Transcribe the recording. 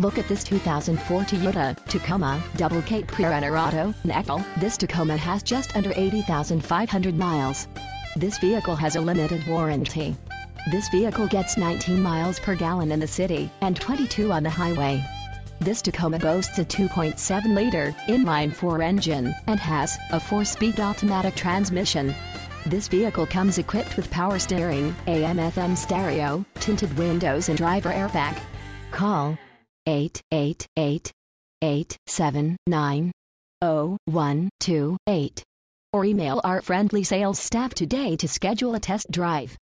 Look at this 2004 Toyota Tacoma Double Cab Auto Nickel. This Tacoma has just under 80,500 miles. This vehicle has a limited warranty. This vehicle gets 19 miles per gallon in the city and 22 on the highway. This Tacoma boasts a 2.7-liter inline-four engine and has a 4-speed automatic transmission. This vehicle comes equipped with power steering, AM-FM stereo, tinted windows and driver airbag. Call 888-879-0128 or email our friendly sales staff today to schedule a test drive.